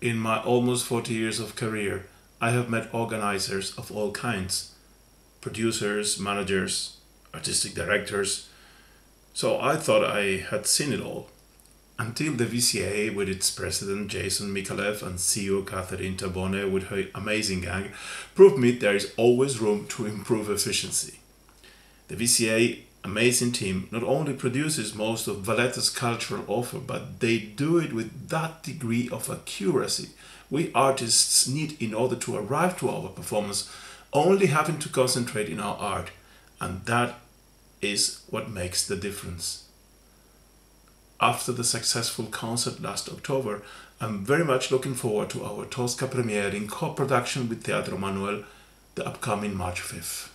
In my almost 40 years of career, I have met organizers of all kinds producers, managers, artistic directors. So I thought I had seen it all. Until the VCA, with its president Jason Micallef and CEO Catherine Tabone with her amazing gang, proved me there is always room to improve efficiency. The VCA amazing team not only produces most of Valletta's cultural offer, but they do it with that degree of accuracy we artists need in order to arrive to our performance, only having to concentrate in our art. And that is what makes the difference. After the successful concert last October, I'm very much looking forward to our Tosca premiere in co production with Teatro Manoel the upcoming March 5th.